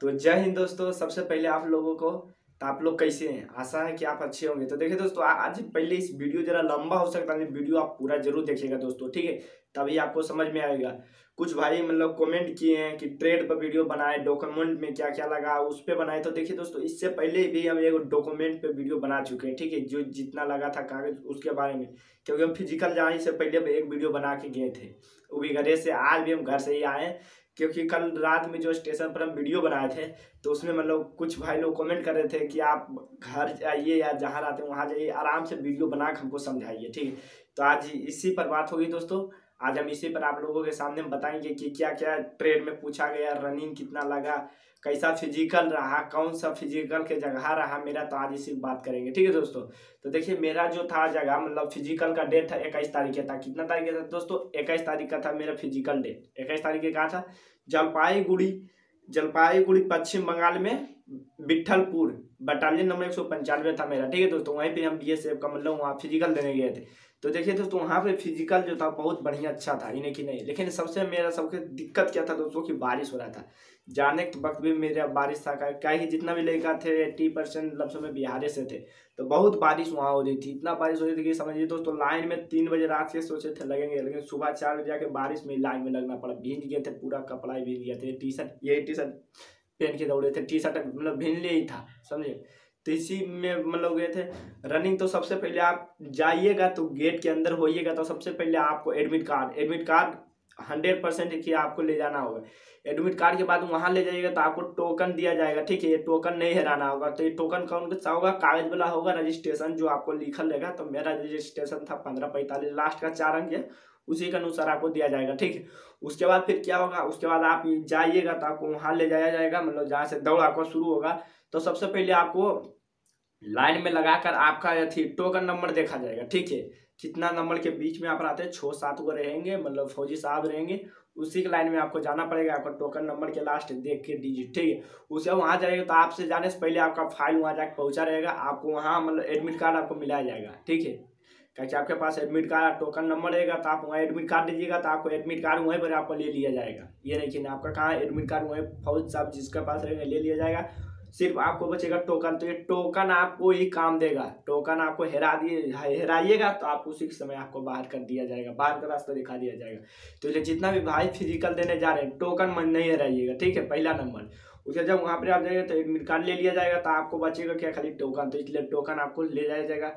तो जय हिंद दोस्तों, सबसे पहले आप लोगों को तो आप लोग कैसे हैं? आशा है कि आप अच्छे होंगे। तो देखिए दोस्तों आज पहले इस वीडियो जरा लंबा हो सकता है वीडियो आप पूरा ज़रूर देखिएगा दोस्तों, ठीक है? तभी आपको समझ में आएगा। कुछ भाई मतलब कमेंट किए हैं कि ट्रेड पर वीडियो बनाए डॉक्यूमेंट में क्या क्या लगा, उस पर बनाए। तो देखिए दोस्तों, इससे पहले भी हम एक डॉक्यूमेंट पे वीडियो बना चुके हैं, ठीक है? जो जितना लगा था कागज़, उसके बारे में। क्योंकि हम फ़िज़िकल जाने से पहले एक वीडियो बना के गए थे। वो भी घरे से आज भी हम घर से ही आए क्योंकि कल रात में जो स्टेशन पर हम वीडियो बनाए थे तो उसमें मतलब कुछ भाई लोग कमेंट कर रहे थे कि आप घर जाइए या जहाँ रहते हैं, वहाँ जाइए, आराम से वीडियो बना के हमको समझाइए, ठीक है? तो आज इसी पर बात होगी दोस्तों। आज हम इसी पर आप लोगों के सामने बताएँगे कि क्या क्या ट्रेड में पूछा गया रनिंग कितना लगा, कैसा फ़िज़िकल रहा, कौन सा फ़िज़िकल के जगह रहा, मेरा तो आज इसी बात करेंगे। ठीक है दोस्तों? तो देखिए, मेरा जो था जगह मतलब फ़िज़िकल का डेट था इक्कीस तारीख का था। कितना तारीख का था दोस्तों? इक्कीस तारीख का था मेरा फ़िज़िकल डेट इक्कीस तारीख के कहा था? जलपाईगुड़ी जलपाईगुड़ी पश्चिम बंगाल में बिठलपुर बटालियन नंबर एक सौ पंचानवे था मेरा। ठीक है दोस्तों? वहीं पर हम बी एस एफ़ का मतलब वहाँ फ़िज़िकल देने गए थे। तो देखिए दोस्तों, वहाँ पे फ़िज़िकल जो था, बहुत बढ़िया अच्छा था इन्हें कि नहीं। लेकिन सबसे मेरा सबसे दिक्कत क्या था दोस्तों कि बारिश हो रहा था। जाने के वक्त भी मेरा बारिश था क्या कि जितना भी लड़का थे एट्टी परसेंट मतलब में बिहारे से थे। तो बहुत बारिश वहाँ हो रही थी, इतना बारिश हो रही थी कि समझिए दोस्तों, लाइन में तीन बजे रात के सोचे थे लगेंगे, लेकिन सुबह चार बजे जाके बारिश में लाइन में लगना पड़ा, भींज गए थे, पूरा कपड़ा ही भींज गया थे टी शर्ट ये टी शर्ट पहन के दौड़े थे टी शर्ट मतलब भिनले ही था, समझे? तो इसी में मतलब गए थे। रनिंग तो सबसे पहले आप जाइएगा तो गेट के अंदर होइएगा तो सबसे पहले आपको admit card admit card hundred percent कि आपको ले जाना होगा। एडमिट कार्ड के बाद वहाँ ले जाइएगा तो आपको टोकन दिया जाएगा, ठीक है? ये टोकन नहीं हराना होगा। तो ये टोकन कौन सा होगा? कागज़ वाला होगा रजिस्ट्रेशन जो आपको लिखल रहेगा तो मेरा रजिस्ट्रेशन था पंद्रह पैंतालीस लास्ट का चार अंक है, उसी के अनुसार आपको दिया जाएगा, ठीक है? उसके बाद फिर क्या होगा? उसके बाद आप जाइएगा तो आपको वहाँ ले जाया जाएगा मतलब जहाँ से दौड़ आपका शुरू होगा। तो सबसे पहले आपको लाइन में लगाकर आपका अथी टोकन नंबर देखा जाएगा, ठीक है? कितना नंबर के बीच में आप रहते हैं? छः सात गो रहेंगे मतलब फौजी साहब रहेंगे, उसी के लाइन में आपको जाना पड़ेगा, आपका टोकन नंबर के लास्ट देख के डिजिट ठीक है? उसे वहाँ जाएगा तो आपसे जाने से पहले आपका फ़ाइल वहाँ जाकर पहुँचा रहेगा, आपको वहाँ मतलब एडमिट कार्ड आपको मिलाया जाएगा, ठीक है? क्योंकि आपके पास एडमिट कार्ड टोकन नंबर रहेगा तो आप वहाँ एडमिट कार्ड दीजिएगा तो आपको एडमिट कार्ड वहीं पर आपको ले लिया जाएगा। ये नहीं कि आपका कहाँ एडमिट कार्ड वहीं फौज साहब जिसके पास रहेगा, ले लिया जाएगा। सिर्फ़ आपको बचेगा टोकन तो ये टोकन आपको ही काम देगा। टोकन आपको हेरा दिए, हेराइएगा तो आप उसी समय आपको बाहर कर दिया जाएगा, बाहर का रास्ता दिखा दिया जाएगा। तो इसलिए जितना भी भाई फ़िज़िकल देने जा रहे हैं टोकन मन नहीं हेराइएगा, ठीक है? पहला नंबर। उसके जब वहाँ पर आप जाइएगा तो एडमिट कार्ड ले लिया जाएगा तो आपको बचेगा क्या? खाली टोकन तो इसलिए टोकन आपको ले जाया जाएगा।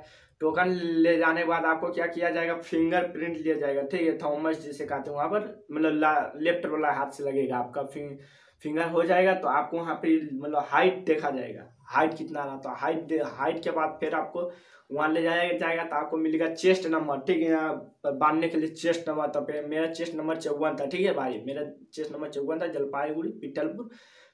टोकन ले जाने के बाद आपको क्या किया जाएगा? फिंगर प्रिंट लिया जाएगा, ठीक है? थॉमस जिसे कहते हैं वहाँ पर मतलब लेफ़्ट वाला हाथ से लगेगा आपका फिंग फिंगर हो जाएगा तो आपको वहाँ पे मतलब हाइट देखा जाएगा। हाइट कितना रहा तो हाइट हाइट के बाद फिर आपको वहाँ ले जाया जाएगा तो आपको मिलेगा चेस्ट नंबर ठीक है? यहाँ बांधने के लिए चेस्ट नंबर तो मेरा चेस्ट नंबर चौवन था, ठीक है भाई? मेरा चेस्ट नंबर चौवन था, जलपाईगुड़ी पिटलपुर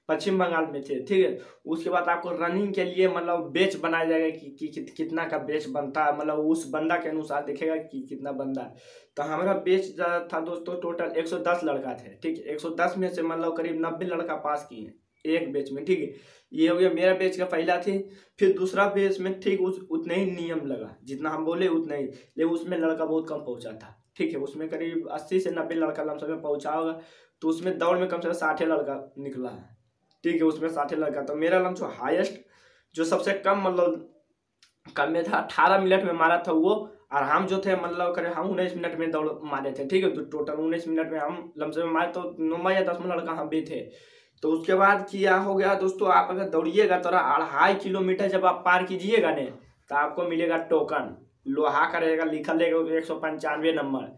पश्चिम बंगाल में थे ठीक है? उसके बाद आपको रनिंग के लिए मतलब बेच बनाया जाएगा कि, कि, कि कितना का बेच बनता है। मतलब उस बंदा के अनुसार देखेगा कि कितना बंदा है। तो हमारा बेच था दोस्तों टोटल 110 लड़का थे ठीक है? 110 में से मतलब करीब 90 लड़का पास किए हैं एक बेच में ठीक है? ये हो गया मेरा बेच का पहला थी। फिर दूसरा बेच में ठीक उस उतना ही नियम लगा जितना हम बोले उतना ही। लेकिन उसमें लड़का बहुत कम पहुँचा था ठीक है? उसमें करीब अस्सी से नब्बे लड़का लमसम में पहुँचा होगा। तो उसमें दौड़ में कम से कम साठे लड़का निकला है। ठीक है, उसमें साठे लड़का तो मेरा लम जो हाइएस्ट जो सबसे कम मतलब कम में था, अठारह मिनट में मारा था वो, और हम जो थे मतलब करें हम उन्नीस मिनट में दौड़ मारे थे, ठीक है तो टोटल उन्नीस मिनट में हम लमसे में मारे तो नौवा या दसवें लड़का हम भी थे। तो उसके बाद क्या हो गया, दोस्तों, आप अगर दौड़िएगा तो अढ़ाई किलोमीटर जब आप पार कीजिएगा ने तो आपको मिलेगा टोकन लोहा का रहेगा लिखल रहेगा एक सौ पंचानवे नंबर।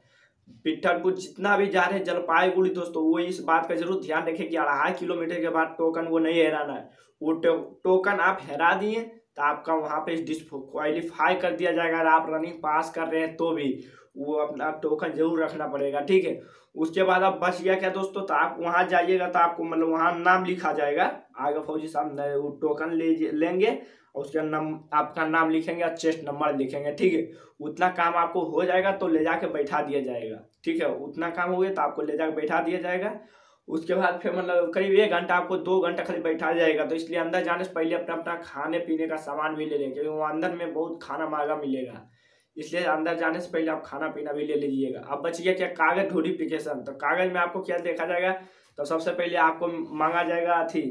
पिट्ठलपुर जितना भी जा रहे हैं जलपाईगुड़ी दोस्तों वो इस बात का ज़रूर ध्यान रखें कि अढ़ाई किलोमीटर के बाद टोकन वो नहीं हेराना है। वो टो, टोकन आप हरा दिए तो आपका वहाँ पे डिस्क्वालीफाई कर दिया जाएगा। अगर आप रनिंग पास कर रहे हैं तो भी वो अपना टोकन ज़रूर रखना पड़ेगा ठीक है? उसके बाद आप बच गया क्या दोस्तों? तो आप वहाँ जाइएगा तो आपको मतलब वहाँ नाम लिखा जाएगा। आगे फौजी साहब वो टोकन ले लेंगे। और उसके नाम, आपका नाम लिखेंगे और चेस्ट नंबर लिखेंगे, ठीक है? उतना काम आपको हो जाएगा तो ले जाके बैठा दिया जाएगा, ठीक है? उतना काम हो गया तो आपको ले जाकर बैठा दिया जाएगा। उसके बाद फिर मतलब करीब एक घंटा आपको दो घंटा खाली बैठा जाएगा तो इसलिए अंदर जाने से पहले अपना अपना खाने पीने का सामान भी ले लें, क्योंकि वो अंदर में बहुत खाना महँगा मिलेगा। इसलिए अंदर जाने से पहले आप खाना पीना भी ले लीजिएगा। अब बच गया क्या कागज़ नोटिफिकेशन तो कागज़ में आपको क्या देखा जाएगा? तो सबसे पहले आपको मांगा जाएगा अथी,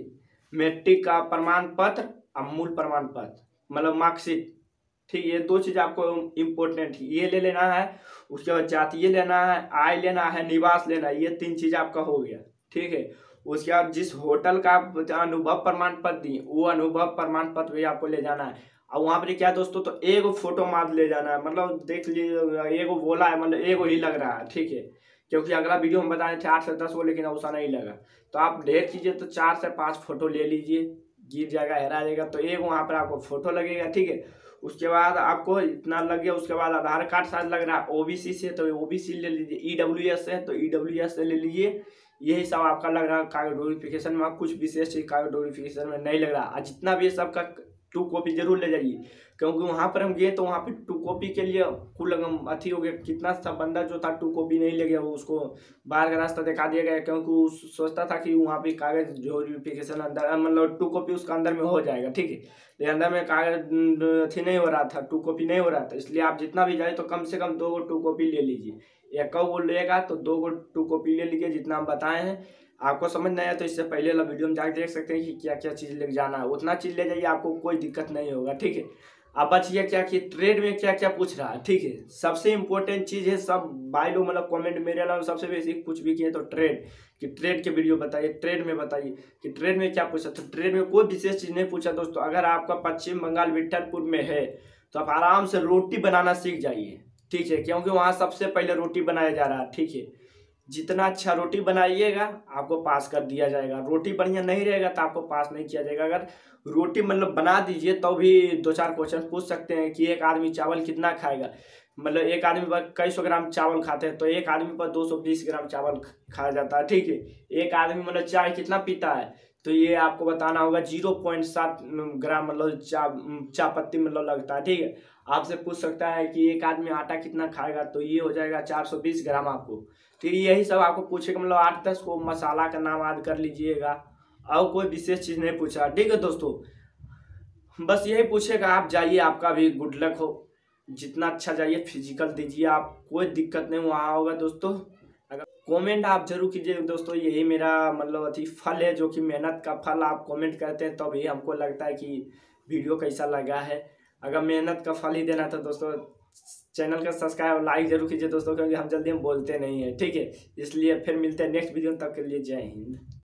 मेट्रिक का प्रमाण पत्र और मूल प्रमाण पत्र मतलब मार्कशीट। ठीक ये दो चीज़ आपको इम्पोर्टेंट ये ले लेना है, उसके बाद जातीय लेना है, आय लेना है, निवास लेना है, ये तीन चीज़ आपका हो गया। ठीक है, उसके बाद जिस होटल का अनुभव प्रमाण पत्र दी, वो अनुभव प्रमाण पत्र भी आपको ले जाना है। और वहाँ पर क्या दोस्तों तो एक फ़ोटो मार ले जाना है मतलब देख लीजिए एक बोला है मतलब एक ही लग रहा है, ठीक है। क्योंकि अगला वीडियो में बताए थे, आठ से दस वो लेकिन ऐसा नहीं लगा। तो आप ढेर कीजिए तो चार से पाँच फ़ोटो ले लीजिए। गिर जाएगा, हरा जाएगा तो एक वहाँ पर आपको फ़ोटो लगेगा, ठीक है? उसके बाद आपको इतना लग गया, उसके बाद आधार कार्ड शायद लग रहा है ओबीसी से तो ओबीसी ले लीजिए ईडब्ल्यू एस है तो ईडब्ल्यू एस से ले लीजिए, यही सब आपका लग रहा है कागज़ वेरिफिकेशन में कुछ विशेष चीज़ कागज़ वेरिफिकेशन में नहीं लग रहा। जितना भी सबका टू कॉपी ज़रूर ले जाइए। क्योंकि वहाँ पर हम गए तो वहाँ पे टू कॉपी के लिए कुल अथी हो गया। कितना सा बंदा जो था टू कॉपी नहीं ले गया, वो उसको बाहर का रास्ता दिखा दिया गया। क्योंकि वो सोचता था कि वहाँ पे कागज़ जो वेरिफिकेशन अंदर मतलब टू कॉपी उसका अंदर में हो जाएगा, ठीक है? लेकिन अंदर में कागज़ अथी नहीं हो रहा था टू कॉपी नहीं हो रहा था। इसलिए आप जितना भी जाए तो कम से कम दो गो टू कॉपी ले लीजिए। एक वो लेगा तो दो गो टू कॉपी ले लीजिए जितना हम बताए हैं। आपको समझ नहीं आया तो इससे पहले वाला वीडियो में जाकर देख सकते हैं कि क्या क्या चीज़ लेके जाना है। उतना चीज़ ले जाइए आपको कोई दिक्कत नहीं होगा, ठीक है? अब बचिए क्या कि ट्रेड में क्या क्या पूछ रहा है, ठीक है? सबसे इंपॉर्टेंट चीज़ है सब भाई लोग मतलब कमेंट मेरे अलावा सबसे बेसिक कुछ भी किए तो ट्रेड कि ट्रेड के वीडियो बताइए ट्रेड में बताइए कि ट्रेड में क्या पूछा? तो ट्रेड में कोई विशेष चीज़ नहीं पूछा दोस्तों। अगर आपका पश्चिम बंगाल विठलपुर में है तो आप आराम से रोटी बनाना सीख जाइए, ठीक है? क्योंकि वहाँ सबसे पहले रोटी बनाया जा रहा है, ठीक है? जितना अच्छा रोटी बनाइएगा, आपको पास कर दिया जाएगा। रोटी बढ़िया नहीं रहेगा तो आपको पास नहीं किया जाएगा। अगर रोटी मतलब बना दीजिए तो भी दो चार क्वेश्चन पूछ सकते हैं कि एक आदमी चावल कितना खाएगा? मतलब एक आदमी पर कई सौ ग्राम चावल खाते हैं तो एक आदमी पर दो सौ बीस ग्राम चावल खाया जाता है। ठीक है, एक आदमी मतलब चाय कितना पीता है? तो ये आपको बताना होगा, ज़ीरो पॉइंट सात ग्राम मतलब चा पत्ती मतलब लगता है। ठीक है, आपसे पूछ सकता है कि एक आदमी आटा कितना खाएगा? तो ये हो जाएगा चार सौ बीस ग्राम आपको। तो यही सब आपको पूछेगा मतलब आठ दस को मसाला का नाम याद कर लीजिएगा। और कोई विशेष चीज़ नहीं पूछा। ठीक है दोस्तों? बस यही पूछेगा, आप जाइए, आपका भी गुड लक हो। जितना अच्छा जाइए फ़िज़िकल दीजिए आप, कोई दिक्कत नहीं, वहाँ होगा दोस्तों। अगर कमेंट आप ज़रूर कीजिए दोस्तों, यही मेरा मतलब अति फल है, जो कि मेहनत का फल, आप कमेंट करते हैं, तभी तो हमको लगता है कि वीडियो कैसा लगा है। अगर मेहनत का फल ही देना था दोस्तों चैनल का सब्सक्राइब और लाइक ज़रूर कीजिए दोस्तों, क्योंकि हम जल्दी हम बोलते नहीं हैं। ठीक है, इसलिए फिर मिलते हैं नेक्स्ट वीडियो तब के लिए जय हिंद।